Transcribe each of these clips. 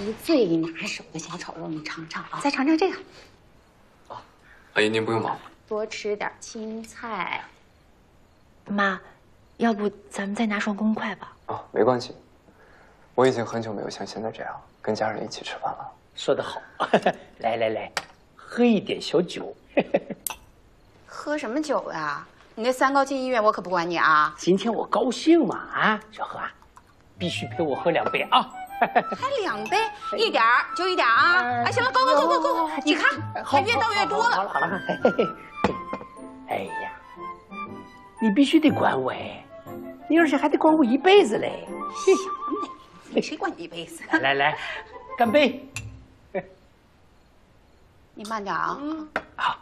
姨最拿手的小炒肉，你尝尝啊！再尝尝这个，阿姨您不用忙，多吃点青菜。妈，要不咱们再拿双公筷吧？啊，没关系，我已经很久没有像现在这样跟家人一起吃饭了。说得好，来来来，喝一点小酒。喝什么酒呀？你那三高进医院，我可不管你啊！今天我高兴嘛啊，小何啊，必须陪我喝两杯啊！还两杯，一点儿就一点儿啊！哎，行了，够够够够够！你看，还越倒越多了好了了。好了，哎呀，你必须得管我哎，你而且还得管我一辈子嘞！什么你？谁管你一辈子？来来来，干杯！你慢点啊！好。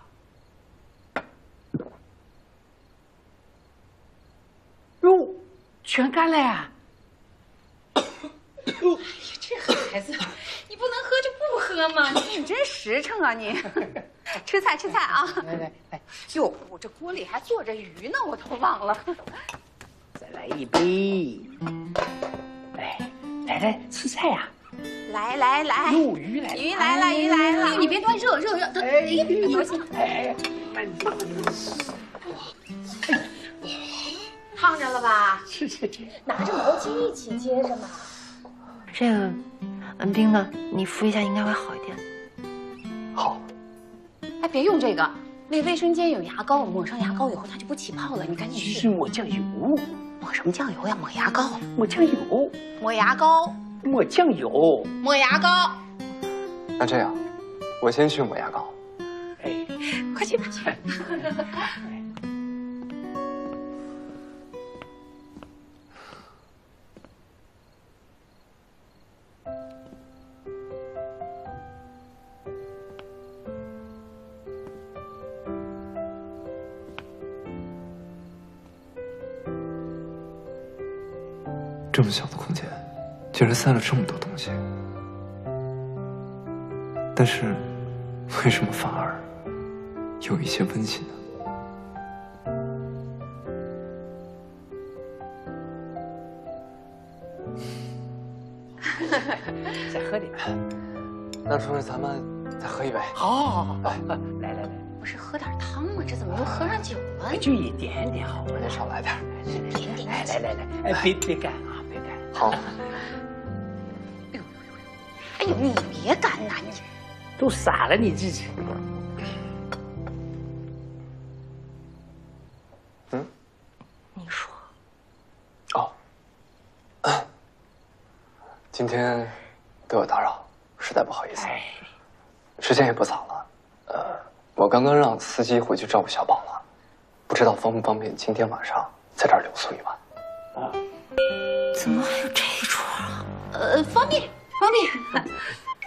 哟，全干了呀！这孩子，你不能喝就不喝嘛！你真实诚啊你！吃菜吃菜啊！来来来，哟，我这锅里还做着鱼呢，我都忘了。再来一杯。哎，来来吃菜呀！来来来，哟，鱼来了，鱼来了，鱼来了！你别端热热热，哎，哎，慢点，烫着了吧？是是是。拿着毛巾一起接着嘛。这个，恩，冰呢？你敷一下应该会好一点。好，哎，别用这个，那卫生间有牙膏，抹上牙膏以后它就不起泡了。你赶紧是去抹酱油，抹什么酱油呀？抹牙膏，抹酱油，抹牙膏，抹酱油。抹牙膏，那这样，我先去抹牙膏。哎，快去吧。这么小的空间，竟然塞了这么多东西。但是，为什么反而有一些温馨呢？再喝点。那叔叔，咱们再喝一杯。好，好，好，来，来来来，不是喝点汤吗？这怎么又喝上酒了？就一点点好吗？再少来点。点点来来来来，哎，别别干啊，别干。好，哎呦，你别干呐你！都傻了你自己。嗯你说，哦，今天对我打扰，实在不好意思。哎，时间也不早了，呃，我刚刚让司机回去照顾小宝了，不知道方不方便今天晚上在这儿留宿一晚。怎么还有这一桌啊？呃，方便方便。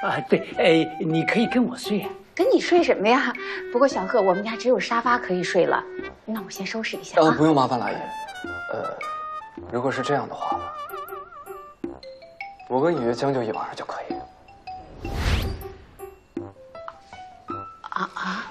啊，对，哎，你可以跟我睡啊。跟你睡什么呀？不过小贺，我们家只有沙发可以睡了。那我先收拾一下。啊，不用麻烦了，阿姨。呃，如果是这样的话，我跟雨月将就一晚上就可以。啊啊。